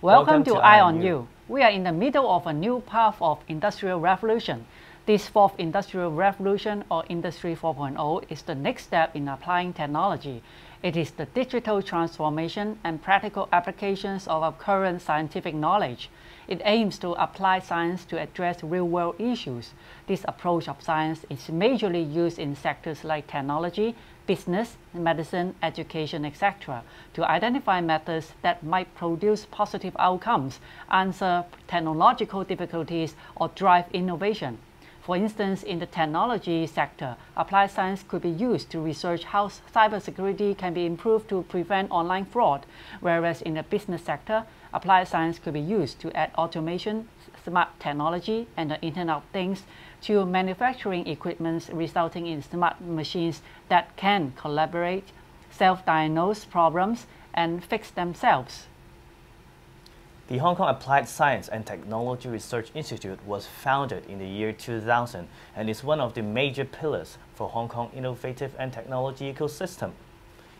Welcome, Welcome to, to Eye on You. We are in the middle of a new path of industrial revolution. This fourth industrial revolution or Industry 4.0 is the next step in applying technology. It is the digital transformation and practical applications of our current scientific knowledge. It aims to apply science to address real-world issues. This approach of science is majorly used in sectors like technology, business, medicine, education, etc., to identify methods that might produce positive outcomes, answer technological difficulties, or drive innovation. For instance, in the technology sector, applied science could be used to research how cybersecurity can be improved to prevent online fraud, whereas in the business sector, applied science could be used to add automation, smart technology, and the Internet of Things to manufacturing equipment resulting in smart machines that can collaborate, self-diagnose problems, and fix themselves. The Hong Kong Applied Science and Technology Research Institute was founded in the year 2000 and is one of the major pillars for Hong Kong innovative and technology ecosystem.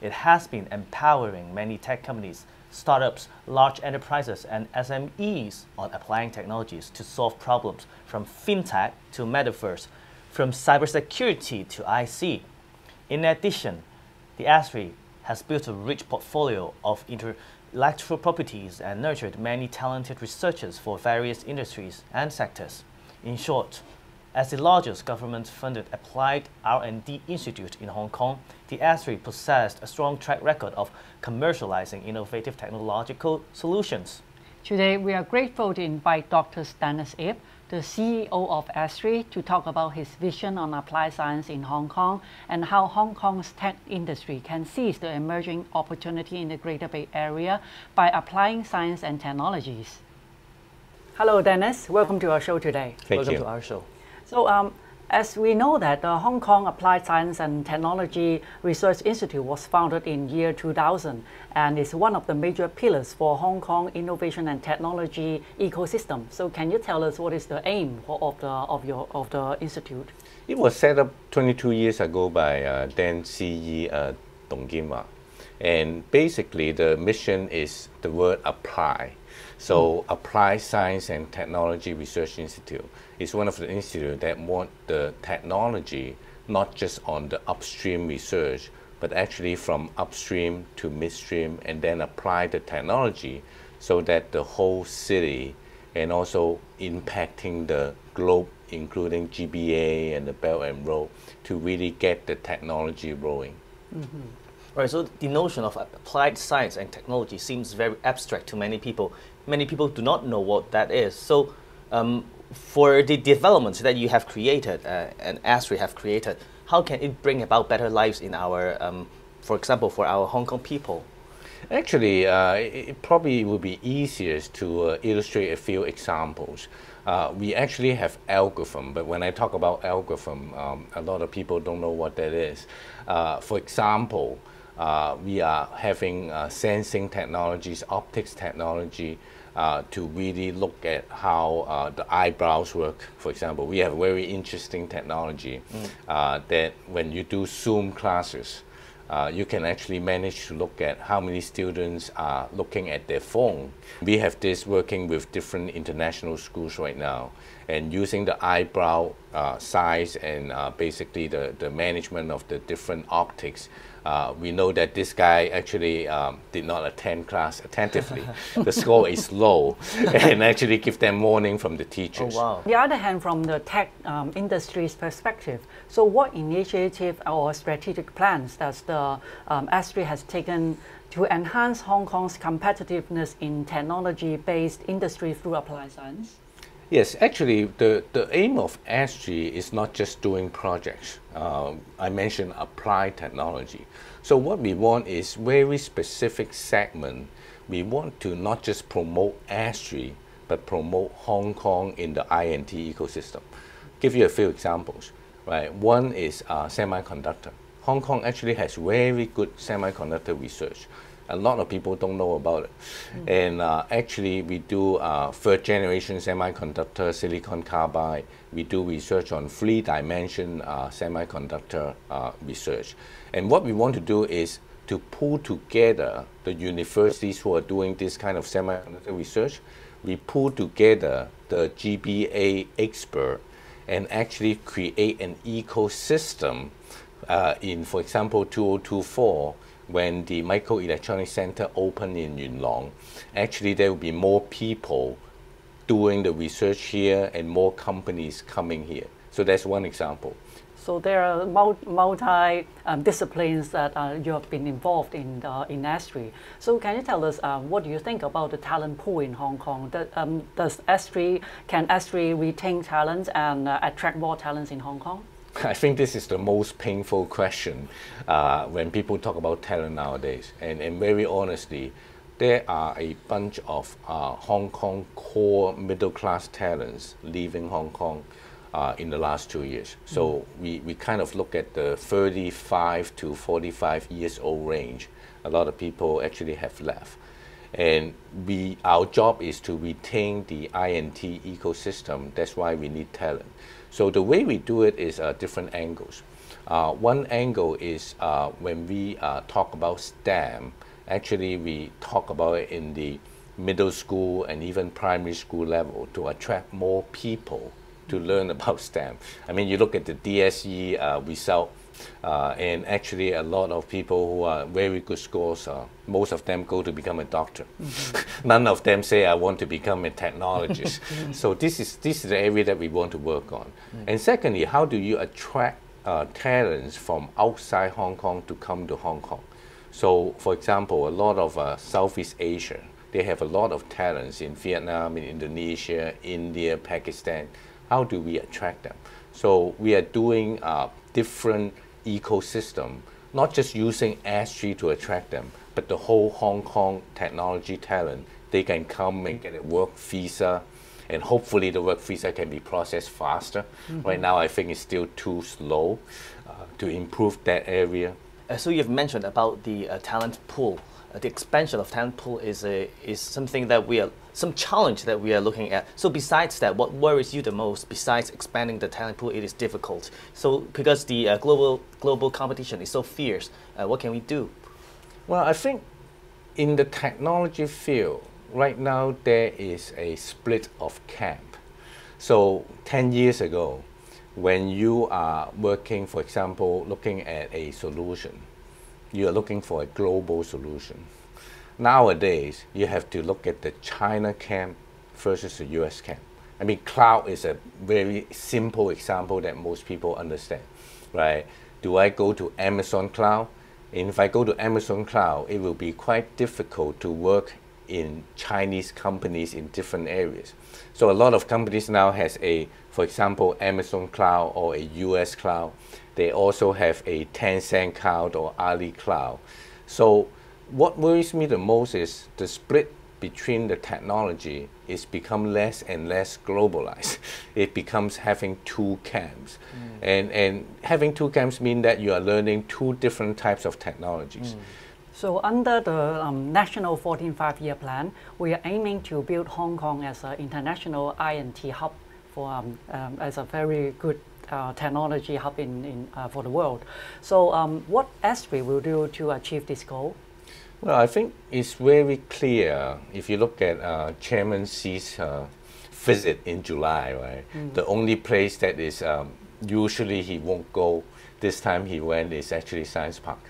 It has been empowering many tech companies, startups, large enterprises, and SMEs on applying technologies to solve problems from fintech to metaverse, from cybersecurity to IC. In addition, the ASTRI has built a rich portfolio of intellectual properties and nurtured many talented researchers for various industries and sectors. In short, as the largest government-funded applied R&D institute in Hong Kong, the ASTRI possessed a strong track record of commercializing innovative technological solutions. Today, we are grateful to invite Dr. Denis Yip, the CEO of ASTRI, to talk about his vision on applied science in Hong Kong and how Hong Kong's tech industry can seize the emerging opportunity in the Greater Bay Area by applying science and technologies. Hello, Dennis. Welcome to our show today. Thank Welcome you. to our show. So, um, as we know that the Hong Kong Applied Science and Technology Research Institute was founded in year 2000 and is one of the major pillars for Hong Kong innovation and technology ecosystem. So can you tell us what is the aim of the, of your, of the institute? It was set up 22 years ago by uh, then CE uh, Dong Kim And basically the mission is the word apply. So. Applied Science and Technology Research Institute is one of the institutes that want the technology not just on the upstream research, but actually from upstream to midstream and then apply the technology so that the whole city and also impacting the globe, including GBA and the Belt and Road, to really get the technology rolling. Mm -hmm. Right, so the notion of applied science and technology seems very abstract to many people. Many people do not know what that is. So um, for the developments that you have created uh, and ASTRI have created, how can it bring about better lives in our, um, for example, for our Hong Kong people? Actually, uh, it probably would be easiest to uh, illustrate a few examples. Uh, we actually have algorithm, but when I talk about algorithm, um, a lot of people don't know what that is. Uh, for example, uh, we are having uh, sensing technologies, optics technology, uh, to really look at how uh, the eyebrows work. For example, we have very interesting technology mm. uh, that when you do Zoom classes, uh, you can actually manage to look at how many students are looking at their phone. We have this working with different international schools right now and using the eyebrow uh, size and uh, basically the, the management of the different optics uh, we know that this guy actually um, did not attend class attentively. the score is low, and actually give them warning from the teachers. Oh, wow. The other hand, from the tech um, industry's perspective, so what initiative or strategic plans does the um, ASTRI has taken to enhance Hong Kong's competitiveness in technology-based industry through applied science? Yes, actually, the, the aim of SG is not just doing projects. Uh, I mentioned applied technology. So what we want is very specific segment. We want to not just promote SG, but promote Hong Kong in the I&T ecosystem. Give you a few examples. Right, one is uh, semiconductor. Hong Kong actually has very good semiconductor research a lot of people don't know about it. Mm. And uh, actually, we do uh, third generation semiconductor, silicon carbide. We do research on three dimension uh, semiconductor uh, research. And what we want to do is to pull together the universities who are doing this kind of semiconductor research. We pull together the GBA expert and actually create an ecosystem uh, in, for example, 2024, when the Microelectronics Center opened in Yuen Long, actually there will be more people doing the research here and more companies coming here. So that's one example. So there are multi um, disciplines that uh, you have been involved in uh, in ASTRI. So can you tell us uh, what do you think about the talent pool in Hong Kong? Um, does ASTRI can ASTRI retain talents and uh, attract more talents in Hong Kong? I think this is the most painful question uh, when people talk about talent nowadays. And, and very honestly, there are a bunch of uh, Hong Kong core middle class talents leaving Hong Kong uh, in the last two years. So mm. we, we kind of look at the 35 to 45 years old range. A lot of people actually have left. And we, our job is to retain the I&T ecosystem. That's why we need talent. So the way we do it is uh, different angles. Uh, one angle is uh, when we uh, talk about STEM, actually we talk about it in the middle school and even primary school level to attract more people to learn about STEM. I mean, you look at the DSE uh, result, uh, and actually a lot of people who are very good scores, uh, most of them go to become a doctor. Mm-hmm. None of them say, I want to become a technologist. so this is, this is the area that we want to work on. Mm. And secondly, how do you attract uh, talents from outside Hong Kong to come to Hong Kong? So for example, a lot of uh, Southeast Asia, they have a lot of talents in Vietnam, in Indonesia, India, Pakistan. How do we attract them? So we are doing uh, different ecosystem, not just using ASTRI to attract them, but the whole Hong Kong technology talent. They can come and get a work visa, and hopefully the work visa can be processed faster. Mm-hmm. Right now, I think it's still too slow uh, to improve that area. Uh, so you've mentioned about the uh, talent pool. Uh, the expansion of talent pool is a, is something that we are some challenge that we are looking at. So besides that, what worries you the most? Besides expanding the talent pool, it is difficult. So because the uh, global global competition is so fierce, uh, what can we do? Well, I think in the technology field right now there is a split of camp. So 10 years ago, when you are working, for example, looking at a solution, you are looking for a global solution. Nowadays, you have to look at the China camp versus the US camp. I mean, cloud is a very simple example that most people understand, right? Do I go to Amazon Cloud? And if I go to Amazon Cloud, it will be quite difficult to work in Chinese companies in different areas. So a lot of companies now has a, for example, Amazon Cloud or a US Cloud. They also have a Tencent Cloud or Ali Cloud. So what worries me the most is the split between the technology is become less and less globalized. It becomes having two camps. Mm. And, and having two camps mean that you are learning two different types of technologies. Mm. So under the um, National 14 Five-Year Plan, we are aiming to build Hong Kong as an international I&T hub for um, um, as a very good uh, technology hub in, in uh, for the world. So um, what ASTRI will do to achieve this goal? Well, I think it's very clear if you look at uh, Chairman Xi's uh, visit in July, right? Mm. The only place that is um, usually he won't go, this time he went is actually Science Park.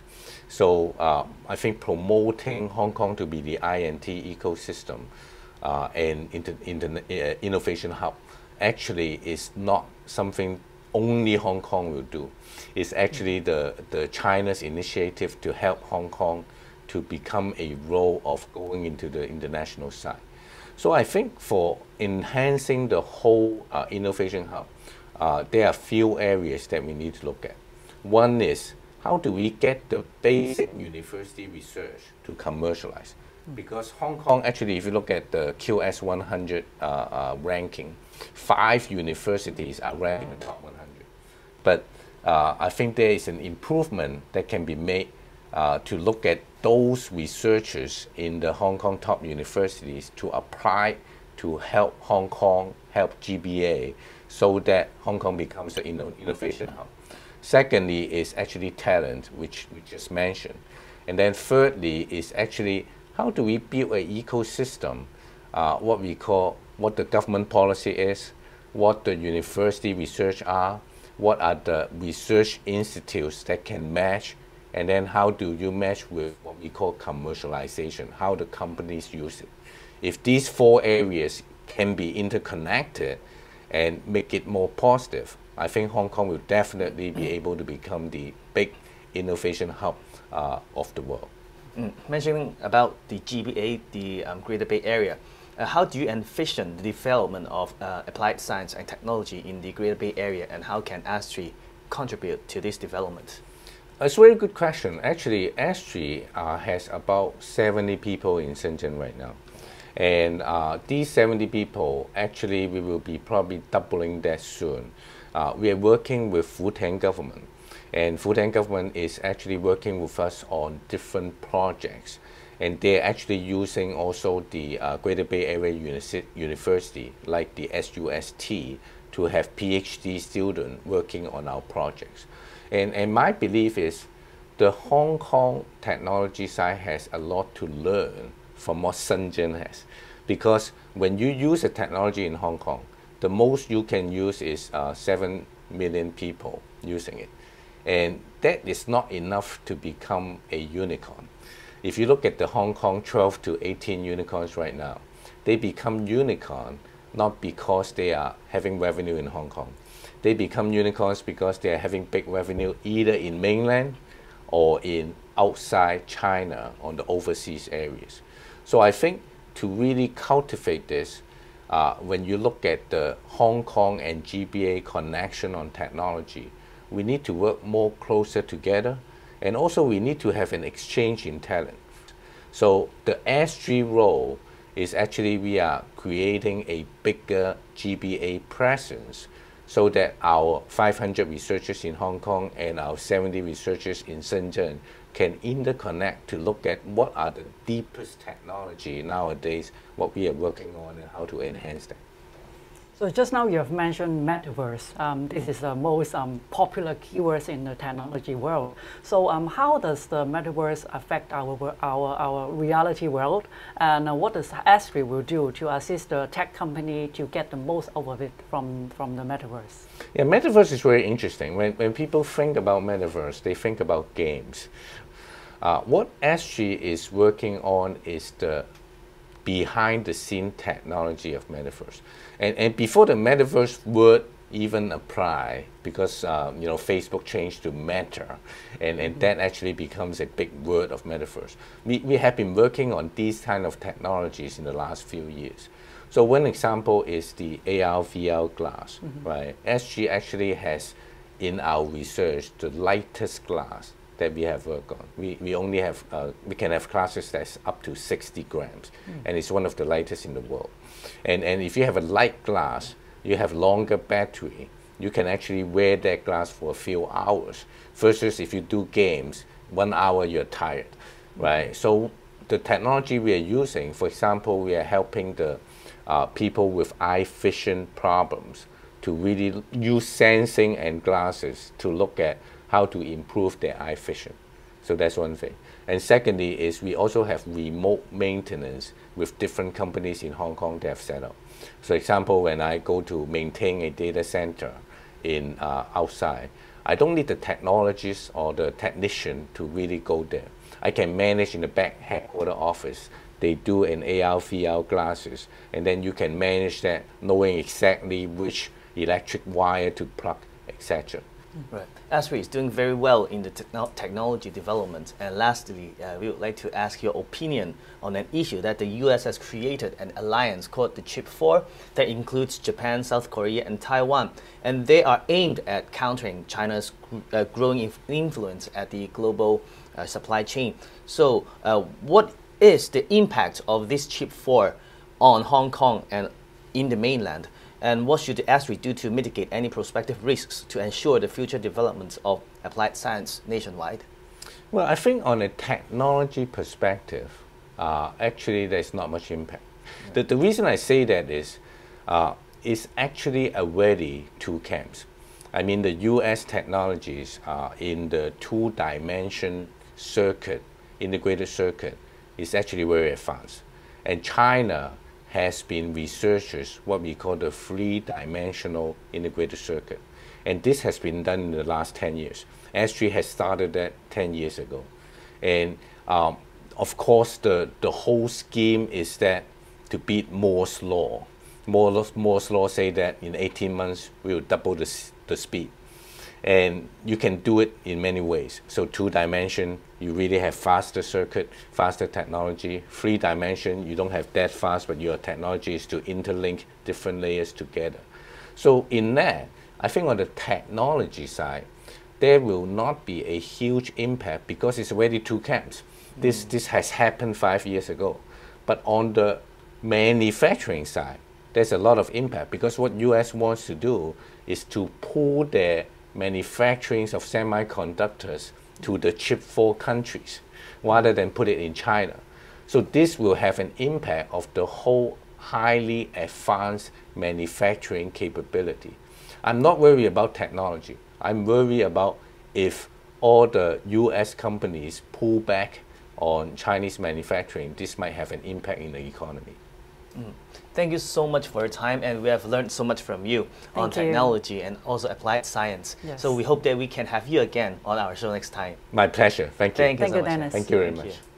So uh, I think promoting Hong Kong to be the I&T ecosystem uh, and inter, inter, uh, innovation hub actually is not something only Hong Kong will do. It's actually the, the China's initiative to help Hong Kong to become a role of going into the international side. So I think for enhancing the whole uh, innovation hub, uh, there are few areas that we need to look at. One is how do we get the basic university research to commercialize? Because Hong Kong, actually, if you look at the QS 100 uh, uh, ranking, five universities are ranked in the top 100. But uh, I think there is an improvement that can be made uh, to look at those researchers in the Hong Kong top universities to apply to help Hong Kong, help GBA, so that Hong Kong becomes the innovation hub. Secondly, is actually talent, which we just mentioned. And then thirdly is actually how do we build an ecosystem, uh, what we call, what the government policy is, what the university research are, what are the research institutes that can match, and then how do you match with what we call commercialization, how the companies use it. If these four areas can be interconnected and make it more positive, I think Hong Kong will definitely be able to become the big innovation hub uh, of the world. Mm. Mentioning about the GBA, the um, Greater Bay Area, uh, how do you envision the development of uh, applied science and technology in the Greater Bay Area, and how can ASTRI contribute to this development? It's a very good question. Actually, ASTRI uh, has about 70 people in Shenzhen right now. And uh, these 70 people, actually, we will be probably doubling that soon. Uh, we are working with Futian government, and Futian government is actually working with us on different projects. And they're actually using also the uh, Greater Bay Area Uni University, like the SUST, to have PhD students working on our projects. And, and my belief is the Hong Kong technology side has a lot to learn from what Shenzhen has. Because when you use a technology in Hong Kong, the most you can use is uh, 7 million people using it. And that is not enough to become a unicorn. If you look at the Hong Kong 12 to 18 unicorns right now, they become unicorn not because they are having revenue in Hong Kong. They become unicorns because they are having big revenue either in mainland or in outside China on the overseas areas. So I think to really cultivate this, uh, when you look at the Hong Kong and GBA connection on technology, we need to work more closer together, and also we need to have an exchange in talent. So the ASTRI role is actually we are creating a bigger GBA presence so that our 500 researchers in Hong Kong and our 70 researchers in Shenzhen can interconnect to look at what are the deepest technology nowadays, what we are working on and how to enhance them. So just now you have mentioned metaverse. Um, this is the most um, popular keywords in the technology world. So um, how does the metaverse affect our, our, our reality world? And uh, what does ASTRI will do to assist the tech company to get the most out of it from, from the metaverse? Yeah, metaverse is very interesting. When, when people think about metaverse, they think about games. Uh, what ASTRI is working on is the behind the scene technology of metaverse. And, and before the metaverse word even apply, because uh, you know Facebook changed to Meta, and, and that actually becomes a big word of metaverse. We, we have been working on these kind of technologies in the last few years. So one example is the AR VR glass, mm -hmm. right? ASTRI actually has in our research the lightest glass that we have worked on. We, we only have, uh, we can have classes that's up to 60 grams, mm. and it's one of the lightest in the world. And, and if you have a light glass, you have longer battery, you can actually wear that glass for a few hours, versus if you do games, one hour you're tired, right? So the technology we are using, for example, we are helping the uh, people with eye vision problems to really use sensing and glasses to look at how to improve their eye vision. So that's one thing. And secondly is we also have remote maintenance with different companies in Hong Kong that have set up. So example, when I go to maintain a data center in uh, outside, I don't need the technologists or the technician to really go there. I can manage in the back headquarter office. They do an AR, VR glasses, and then you can manage that knowing exactly which electric wire to plug, etc. Right. ASTRI is doing very well in the techno technology development. And lastly, uh, we would like to ask your opinion on an issue that the U.S. has created an alliance called the Chip 4 that includes Japan, South Korea, and Taiwan. And they are aimed at countering China's uh, growing inf influence at the global uh, supply chain. So, uh, what is the impact of this Chip 4 on Hong Kong and in the mainland? And what should the ASTRI do to mitigate any prospective risks to ensure the future development of applied science nationwide? Well, I think on a technology perspective, uh, actually there's not much impact. The, the reason I say that is, uh, it's actually already two camps. I mean, the US technologies are in the two-dimension circuit integrated circuit is actually very advanced. And China has been researchers what we call the three-dimensional integrated circuit. And this has been done in the last 10 years. ASTRI has started that 10 years ago. And um, of course, the, the whole scheme is that to beat Moore's law. Moore's, Moore's law say that in 18 months, we will double the, the speed. And you can do it in many ways. So two dimension, you really have faster circuit, faster technology. Three dimension, you don't have that fast, but your technology is to interlink different layers together. So in that, I think on the technology side, there will not be a huge impact because it's already two camps. Mm. This, this has happened five years ago. But on the manufacturing side, there's a lot of impact because what US wants to do is to pull their manufacturing of semiconductors to the chip four countries rather than put it in China. So this will have an impact of the whole highly advanced manufacturing capability. I'm not worried about technology. I'm worried about if all the US companies pull back on Chinese manufacturing, this might have an impact in the economy. Mm. Thank you so much for your time, and we have learned so much from you Thank on you. technology and also applied science. Yes. So we hope that we can have you again on our show next time. My pleasure. Thank you. Thank you Thank so you, much. Denis. Thank you very Thank much. you.